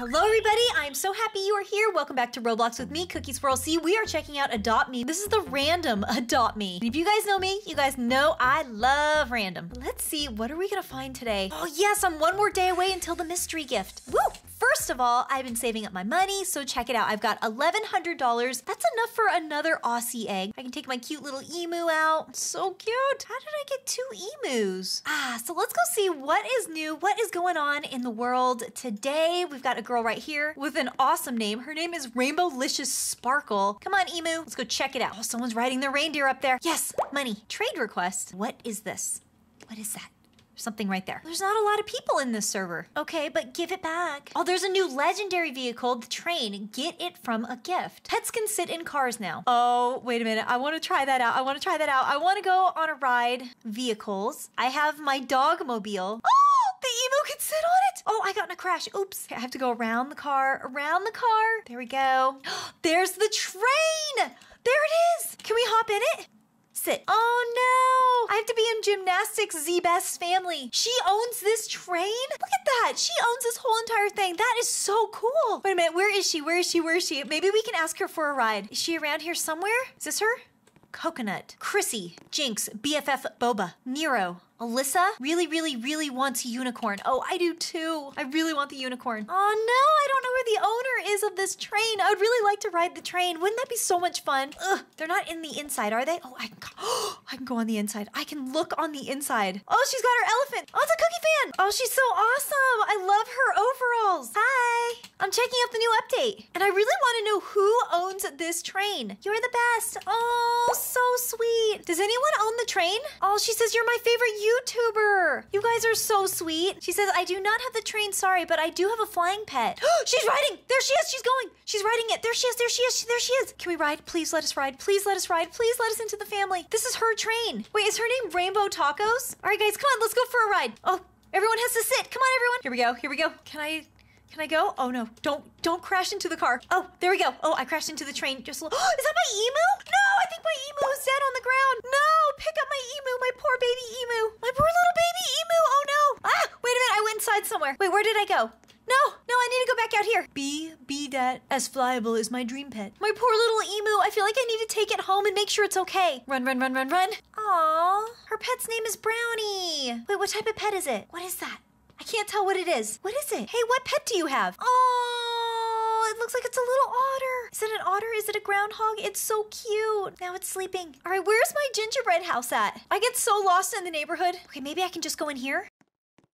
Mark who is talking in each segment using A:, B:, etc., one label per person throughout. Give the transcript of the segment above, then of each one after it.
A: Hello everybody, I'm so happy you are here. Welcome back to Roblox with me, Cookie Swirl C. We are checking out Adopt Me. This is the random Adopt Me. If you guys know me, you guys know I love random. Let's see, what are we gonna find today? Oh yes, I'm one more day away until the mystery gift. Woo! First of all, I've been saving up my money, so check it out. I've got $1,100. That's enough for another Aussie egg. I can take my cute little emu out. So cute. How did I get two emus? Ah, so let's go see what is new, what is going on in the world today. We've got a girl right here with an awesome name. Her name is Rainbow Licious Sparkle. Come on, emu. Let's go check it out. Oh, someone's riding their reindeer up there. Yes, money. Trade request. What is this? What is that? Something right there. There's not a lot of people in this server. Okay, but give it back. Oh, there's a new legendary vehicle, the train. Get it from a gift. Pets can sit in cars now. Oh, wait a minute. I want to try that out. I want to try that out. I want to go on a ride. Vehicles. I have my dog mobile. Oh, the emu can sit on it. Oh, I got in a crash. Oops. I have to go around the car, around the car. There we go. There's the train. There it is. Can we hop in it? Sit. Oh no! I have to be in gymnastics Z Best family. She owns this train? Look at that! She owns this whole entire thing. That is so cool. Wait a minute, where is she? Where is she? Where is she? Maybe we can ask her for a ride. Is she around here somewhere? Is this her? Coconut, Chrissy, Jinx, BFF Boba, Nero, Alyssa really, really, really wants unicorn. Oh, I do too. I really want the unicorn. Oh no, I don't know where the owner is of this train. I would really like to ride the train. Wouldn't that be so much fun? Ugh, they're not in the inside, are they? Oh, I can, oh, I can go on the inside. I can look on the inside. Oh, she's got her elephant. Oh, it's a cookie fan. Oh, she's so awesome. I love her overalls. Hi. I'm checking out the new update. And I really want to know who owns this train. You're the best. Oh, so sweet. Does anyone own the train? Oh, she says you're my favorite YouTuber. You guys are so sweet. She says, I do not have the train, sorry, but I do have a flying pet. She's riding. There she is. She's going. She's riding it. There she is. There she is. There she is. Can we ride? Please let us ride. Please let us ride. Please let us into the family. This is her train. Wait, is her name Rainbow Tacos? All right, guys, come on. Let's go for a ride. Oh, everyone has to sit. Come on, everyone. Here we go. Here we go. Can I can I go? Oh no, don't don't crash into the car. Oh, there we go. Oh, I crashed into the train just a little. is that my emu? No, I think my emu is dead on the ground. No, pick up my emu, my poor baby emu. My poor little baby emu. Oh no. Ah, wait a minute, I went inside somewhere. Wait, where did I go? No, no, I need to go back out here. Be, be that as flyable as my dream pet. My poor little emu, I feel like I need to take it home and make sure it's okay. Run, run, run, run, run. Aww, her pet's name is Brownie. Wait, what type of pet is it? What is that? I can't tell what it is. What is it? Hey, what pet do you have? Oh, it looks like it's a little otter. Is it an otter? Is it a groundhog? It's so cute. Now it's sleeping. All right, where's my gingerbread house at? I get so lost in the neighborhood. Okay, maybe I can just go in here.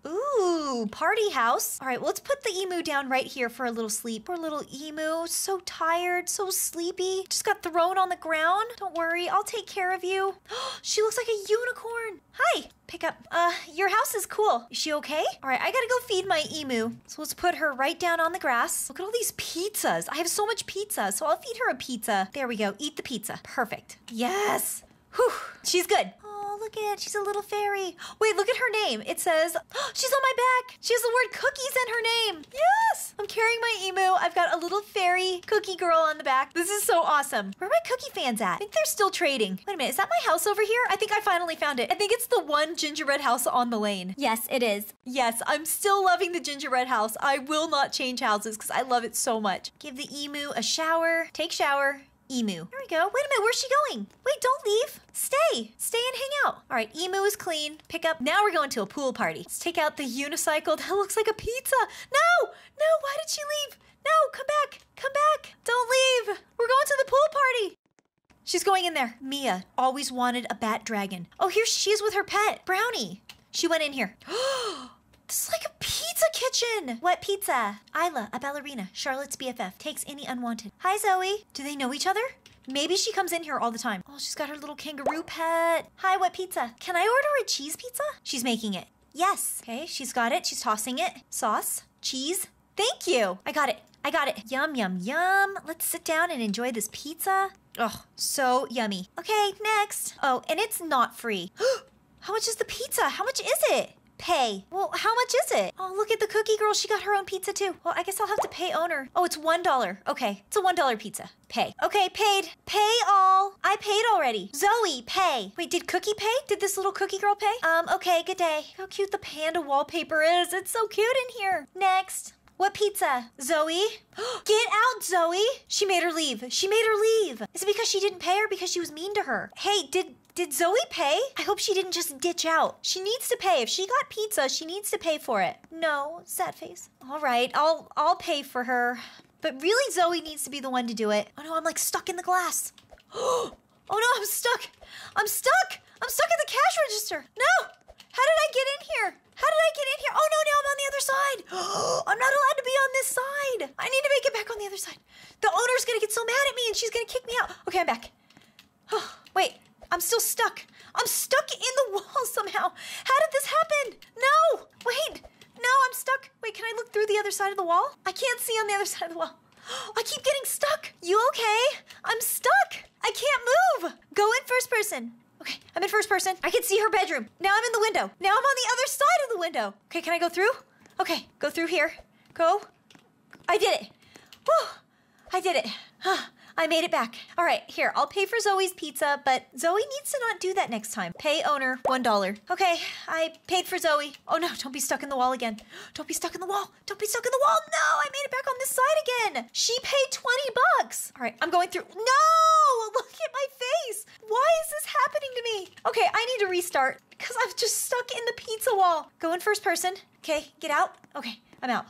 A: Ooh, party house. All right, well, let's put the emu down right here for a little sleep. Poor little emu, so tired, so sleepy. Just got thrown on the ground. Don't worry, I'll take care of you. she looks like a unicorn. Hi, pick up. Uh, your house is cool. Is she okay? All right, I gotta go feed my emu. So let's put her right down on the grass. Look at all these pizzas. I have so much pizza, so I'll feed her a pizza. There we go. Eat the pizza. Perfect. Yes. Whew, she's good. Look at She's a little fairy. Wait, look at her name. It says, oh, she's on my back. She has the word cookies in her name. Yes. I'm carrying my emu. I've got a little fairy cookie girl on the back. This is so awesome. Where are my cookie fans at? I think they're still trading. Wait a minute. Is that my house over here? I think I finally found it. I think it's the one gingerbread house on the lane.
B: Yes, it is.
A: Yes, I'm still loving the gingerbread house. I will not change houses because I love it so much. Give the emu a shower. Take shower emu. There we go. Wait a minute, where's she going? Wait, don't leave. Stay. Stay and hang out. All right, emu is clean. Pick up. Now we're going to a pool party. Let's take out the unicycle. That looks like a pizza. No, no, why did she leave? No, come back. Come back. Don't leave. We're going to the pool party. She's going in there. Mia always wanted a bat dragon. Oh, here she is with her pet, Brownie. She went in here. This is like a kitchen. What pizza? Isla, a ballerina, Charlotte's BFF, takes any unwanted. Hi, Zoe. Do they know each other? Maybe she comes in here all the time. Oh, she's got her little kangaroo pet. Hi, what pizza? Can I order a cheese pizza? She's making it. Yes. Okay, she's got it. She's tossing it. Sauce, cheese. Thank you. I got it. I got it. Yum, yum, yum. Let's sit down and enjoy this pizza. Oh, so yummy. Okay, next. Oh, and it's not free. How much is the pizza? How much is it? Pay. Well, how much is it? Oh, look at the cookie girl. She got her own pizza too. Well, I guess I'll have to pay owner. Oh, it's $1. Okay, it's a $1 pizza. Pay. Okay, paid. Pay all. I paid already. Zoe, pay. Wait, did Cookie pay? Did this little cookie girl pay? Um, okay, good day. How cute the panda wallpaper is. It's so cute in here. Next. What pizza? Zoe? Get out, Zoe! She made her leave. She made her leave. Is it because she didn't pay or because she was mean to her? Hey, did did Zoe pay? I hope she didn't just ditch out. She needs to pay. If she got pizza, she needs to pay for it. No, sad face. All right, I'll I'll pay for her. But really Zoe needs to be the one to do it. Oh no, I'm like stuck in the glass. oh no, I'm stuck. I'm stuck. I'm stuck at the cash register. No! How did I get in here? How did I get in here? Oh no, now I'm on the other side. I'm not allowed to be on this side. I need to make it back on the other side. The owner's gonna get so mad at me and she's gonna kick me out. Okay, I'm back. Oh, wait, I'm still stuck. I'm stuck in the wall somehow. How did this happen? No, wait, no, I'm stuck. Wait, can I look through the other side of the wall? I can't see on the other side of the wall. I keep getting stuck. You okay? I'm stuck. I can't move. Go in first person. Okay, I'm in first person. I can see her bedroom. Now I'm in the window. Now I'm on the other side of the window. Okay, can I go through? Okay, go through here. Go. I did it. Whew. I did it. Huh. I made it back. All right, here, I'll pay for Zoe's pizza, but Zoe needs to not do that next time. Pay owner $1. Okay, I paid for Zoe. Oh no, don't be stuck in the wall again. Don't be stuck in the wall. Don't be stuck in the wall. No, I made it back on this side again. She paid 20 bucks. All right, I'm going through. No, look at my face. Why is this happening to me? Okay, I need to restart because I'm just stuck in the pizza wall. Go in first person. Okay, get out. Okay, I'm out.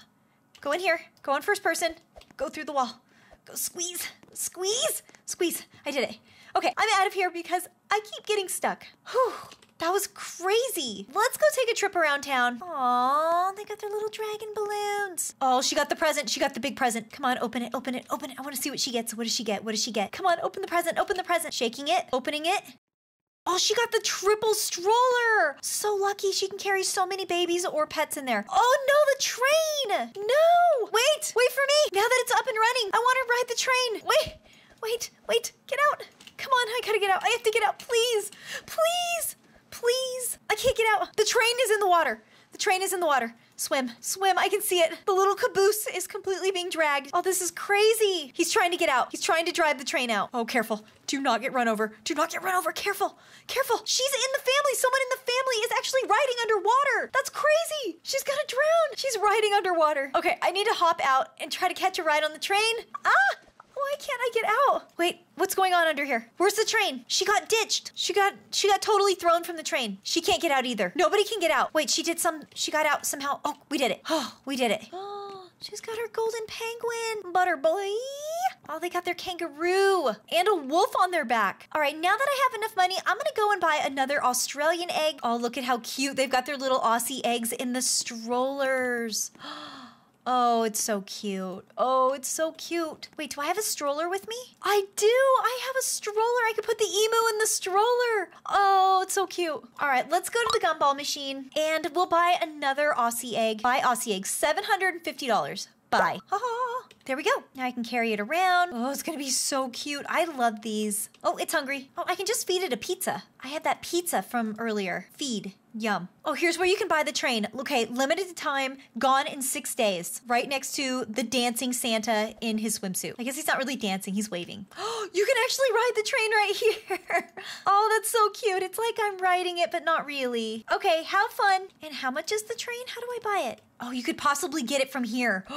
A: Go in here. Go in first person. Go through the wall. Go squeeze, squeeze, squeeze. I did it. Okay, I'm out of here because I keep getting stuck. Whew, that was crazy. Let's go take a trip around town. Aw, they got their little dragon balloons. Oh, she got the present. She got the big present. Come on, open it, open it, open it. I want to see what she gets. What does she get? What does she get? Come on, open the present, open the present. Shaking it, opening it. Oh, she got the triple stroller. So lucky she can carry so many babies or pets in there. Oh no, the train. No, wait, wait for me. Now that it's up and running, I want to ride the train. Wait, wait, wait, get out. Come on, I gotta get out. I have to get out, please, please, please. I can't get out. The train is in the water. The train is in the water. Swim, swim, I can see it. The little caboose is completely being dragged. Oh, this is crazy. He's trying to get out. He's trying to drive the train out. Oh, careful. Do not get run over. Do not get run over. Careful, careful. She's in the family. Someone in the family is actually riding underwater. That's crazy. She's gonna drown. She's riding underwater. Okay, I need to hop out and try to catch a ride on the train. Ah! Why can't I get out? Wait, what's going on under here? Where's the train? She got ditched. She got she got totally thrown from the train. She can't get out either. Nobody can get out. Wait, she did some she got out somehow. Oh, we did it. Oh, we did it. Oh, she's got her golden penguin. Butter boy. Oh, they got their kangaroo and a wolf on their back. All right, now that I have enough money, I'm gonna go and buy another Australian egg. Oh, look at how cute. They've got their little Aussie eggs in the strollers. Oh, it's so cute. Oh, it's so cute. Wait, do I have a stroller with me? I do. I have a stroller. I could put the emu in the stroller. Oh, it's so cute. All right, let's go to the gumball machine and we'll buy another Aussie egg. Buy Aussie egg, $750. Bye. Ha ha. There we go. Now I can carry it around. Oh, it's gonna be so cute. I love these. Oh, it's hungry. Oh, I can just feed it a pizza. I had that pizza from earlier. Feed. Yum. Oh, here's where you can buy the train. Okay, limited time, gone in six days. Right next to the dancing Santa in his swimsuit. I guess he's not really dancing, he's waving. Oh, you can actually ride the train right here. oh, that's so cute. It's like I'm riding it, but not really. Okay, have fun. And how much is the train? How do I buy it? Oh, you could possibly get it from here.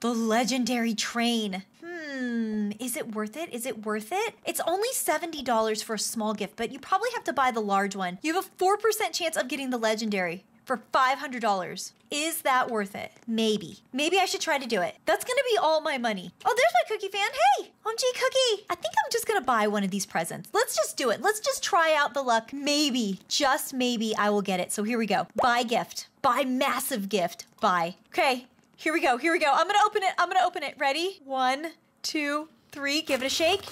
A: The legendary train. Hmm, is it worth it? Is it worth it? It's only $70 for a small gift, but you probably have to buy the large one. You have a 4% chance of getting the legendary for $500. Is that worth it? Maybe. Maybe I should try to do it. That's gonna be all my money. Oh, there's my cookie fan. Hey, OMG Cookie. I think I'm just gonna buy one of these presents. Let's just do it. Let's just try out the luck. Maybe, just maybe, I will get it. So here we go. Buy gift. Buy massive gift. Buy. Okay, here we go. Here we go. I'm gonna open it. I'm gonna open it. Ready? One, two, three. Give it a shake.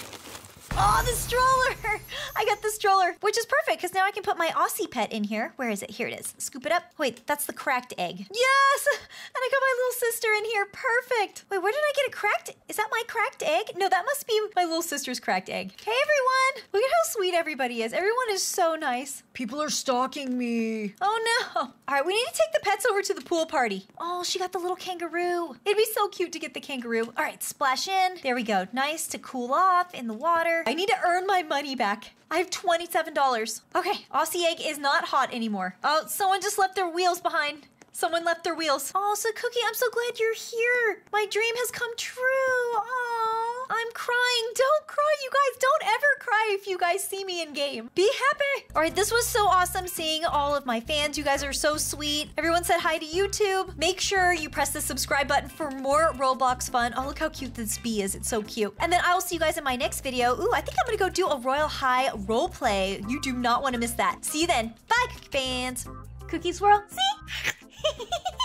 A: Oh, the stroller! I got the stroller, which is perfect because now I can put my Aussie pet in here. Where is it? Here it is. Scoop it up. Wait, that's the cracked egg. Yes! And I got my little sister in here. Perfect. Wait, where did I get a cracked? Is that my cracked egg? No, that must be my little sister's cracked egg. Hey, everyone! Look at how sweet everybody is. Everyone is so nice. People are stalking me. Oh, no. All right, we need to take the pets over to the pool party. Oh, she got the little kangaroo. It'd be so cute to get the kangaroo. All right, splash in. There we go. Nice to cool off in the water. I need to earn my money back. I have $27. Okay, Aussie egg is not hot anymore. Oh, someone just left their wheels behind. Someone left their wheels. Oh, so Cookie, I'm so glad you're here. My dream has come true. Oh, I'm crying. Don't cry, you guys. Don't ever cry if you guys see me in game. Be happy. All right, this was so awesome seeing all of my fans. You guys are so sweet. Everyone said hi to YouTube. Make sure you press the subscribe button for more Roblox fun. Oh, look how cute this bee is. It's so cute. And then I will see you guys in my next video. Ooh, I think I'm gonna go do a Royal High role play. You do not want to miss that. See you then. Bye, Cookie fans. Cookie Swirl. See?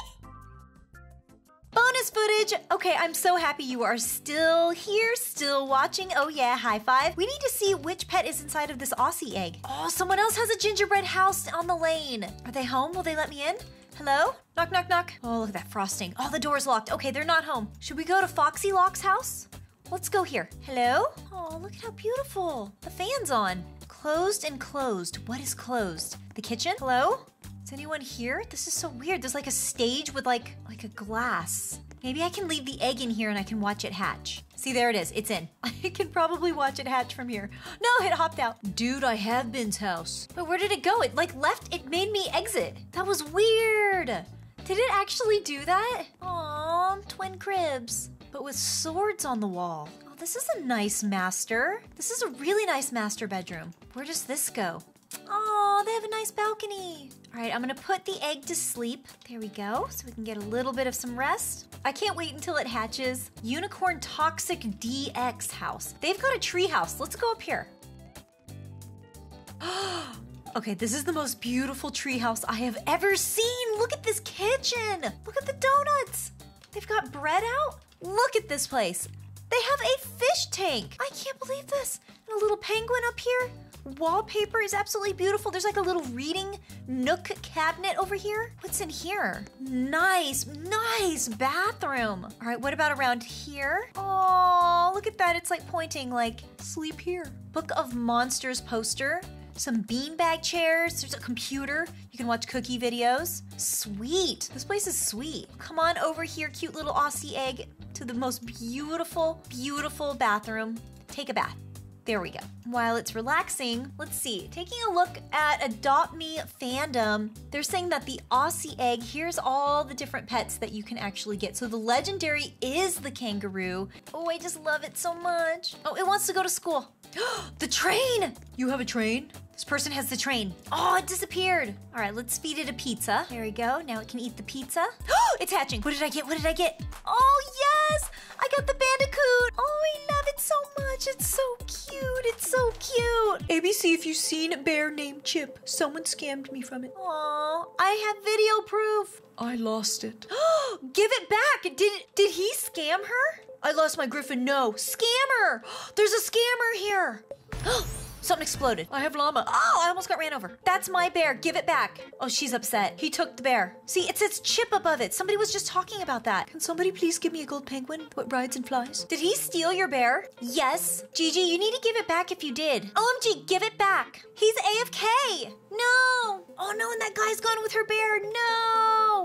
A: Footage! Okay, I'm so happy you are still here, still watching. Oh yeah, high five. We need to see which pet is inside of this Aussie egg. Oh, someone else has a gingerbread house on the lane. Are they home? Will they let me in? Hello? Knock, knock, knock. Oh, look at that frosting. Oh, the door's locked. Okay, they're not home. Should we go to Foxy Lock's house? Let's go here. Hello? Oh, look at how beautiful. The fan's on. Closed and closed. What is closed? The kitchen? Hello? Is anyone here? This is so weird. There's like a stage with like like a glass. Maybe I can leave the egg in here and I can watch it hatch. See, there it is. It's in. I can probably watch it hatch from here. No, it hopped out. Dude, I have Ben's house. But where did it go? It like left. It made me exit. That was weird. Did it actually do that? Aw, twin cribs. But with swords on the wall. Oh, this is a nice master. This is a really nice master bedroom. Where does this go? Oh, they have a nice balcony. All right, I'm gonna put the egg to sleep. There we go, so we can get a little bit of some rest. I can't wait until it hatches. Unicorn Toxic DX house. They've got a tree house. Let's go up here. okay, this is the most beautiful tree house I have ever seen. Look at this kitchen. Look at the donuts. They've got bread out. Look at this place. They have a fish tank. I can't believe this. And a little penguin up here wallpaper is absolutely beautiful. There's like a little reading nook cabinet over here. What's in here? Nice, nice bathroom. All right, what about around here? Oh, look at that. It's like pointing like sleep here. Book of Monsters poster. Some beanbag chairs. There's a computer. You can watch cookie videos. Sweet. This place is sweet. Come on over here, cute little Aussie egg, to the most beautiful, beautiful bathroom. Take a bath. There we go. While it's relaxing, let's see. Taking a look at Adopt Me fandom, they're saying that the Aussie egg, here's all the different pets that you can actually get. So the legendary is the kangaroo. Oh, I just love it so much. Oh, it wants to go to school. the train! You have a train? This person has the train. Oh, it disappeared. All right, let's feed it a pizza. There we go. Now it can eat the pizza. Oh, it's hatching. What did I get? What did I get? Oh, yes! I got the bandicoot. Oh, I love it so much. It's so cute. It's so cute. ABC, if you've seen a bear named Chip, someone scammed me from it. Aw, I have video proof. I lost it. Give it back. Did did he scam her? I lost my griffin. No, scammer. There's a scammer here. Something exploded. I have llama. Oh, I almost got ran over. That's my bear. Give it back. Oh, she's upset. He took the bear. See, it says chip above it. Somebody was just talking about that. Can somebody please give me a gold penguin that rides and flies? Did he steal your bear? Yes. Gigi, you need to give it back if you did. OMG, give it back. He's AFK. No. Oh no, and that guy's gone with her bear. No.